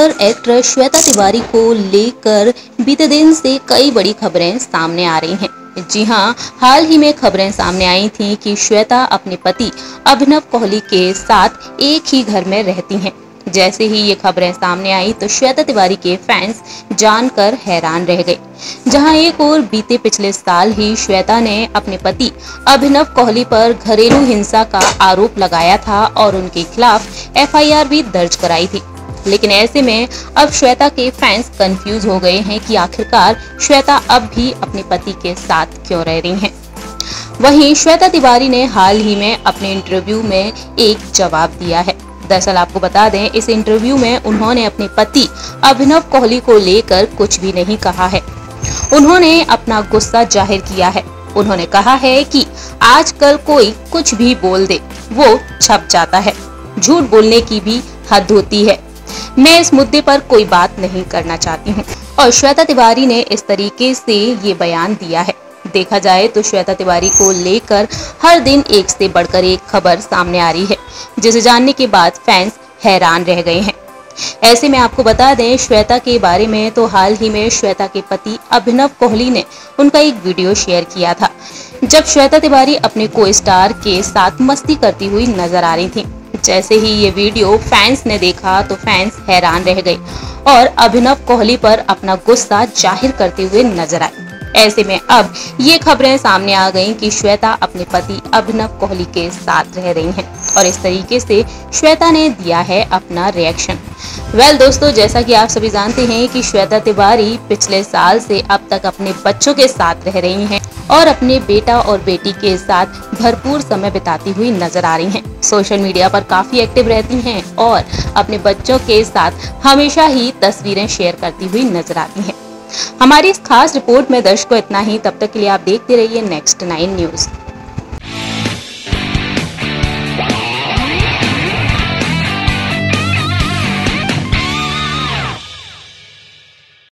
Actor Shweta Tiwari को लेकर बीते दिन से कई बड़ी खबरें सामने आ रही हैं। जी हाँ, हाल ही में खबरें सामने आई थीं कि श्वेता अपने पति अभिनव कोहली के साथ एक ही घर में रहती हैं। जैसे ही ये खबरें सामने आई तो श्वेता तिवारी के फैंस जानकर हैरान रह गए। जहाँ एक और बीते पिछले साल ही श्वेता ने अपने पति अभिनव कोहली पर घरेलू हिंसा का आरोप लगाया था और उनके खिलाफ एफआईआर भी दर्ज कराई थी। लेकिन ऐसे में अब श्वेता के फैंस कंफ्यूज हो गए हैं कि आखिरकार श्वेता अब भी अपने पति के साथ क्यों रह रही हैं। वहीं श्वेता तिवारी ने हाल ही में अपने इंटरव्यू में एक जवाब दिया है। दरअसल आपको बता दें, इस इंटरव्यू में उन्होंने अपने पति अभिनव कोहली को लेकर कुछ भी नहीं कहा है। उन्होंने अपना गुस्सा ज़ाहिर किया है। उन्होंने कहा है कि आजकल कोई कुछ भी बोल दे, वो छप जाता है। झूठ बोलने की भी हद होती है। मैं इस मुद्दे पर कोई बात नहीं करना चाहती हूँ। और श्वेता तिवारी ने इस तरीके से ये बयान दिया है। देखा जाए तो श्वेता तिवारी को लेकर हर दिन एक से बढ़कर एक खबर सामने आ रही है, जिसे जानने के बाद फैंस हैरान रह गए हैं। ऐसे में आपको बता दें, श्वेता के बारे में तो हाल ही में श्वेता के पति अभिनव कोहली ने उनका एक वीडियो शेयर किया था, जब श्वेता तिवारी अपने को स्टार के साथ मस्ती करती हुई नज़र आ रही थी। जैसे ही ये वीडियो फैंस ने देखा तो फैंस हैरान रह गए और अभिनव कोहली पर अपना गुस्सा ज़ाहिर करते हुए नज़र आए। ऐसे में अब ये खबरें सामने आ गईं कि श्वेता अपने पति अभिनव कोहली के साथ रह रही हैं और इस तरीके से श्वेता ने दिया है अपना रिएक्शन वेल well, दोस्तों जैसा कि आप सभी जानते हैं कि श्वेता तिवारी पिछले साल से अब तक अपने बच्चों के साथ रह रही हैं और अपने बेटा और बेटी के साथ भरपूर समय बिताती हुई नज़र आ रही हैं। सोशल मीडिया पर काफ़ी एक्टिव रहती हैं और अपने बच्चों के साथ हमेशा ही तस्वीरें शेयर करती हुई नज़र आती हैं। हमारी इस खास रिपोर्ट में दर्शकों इतना ही। तब तक के लिए आप देखते रहिए नेक्स्ट नाइन न्यूज़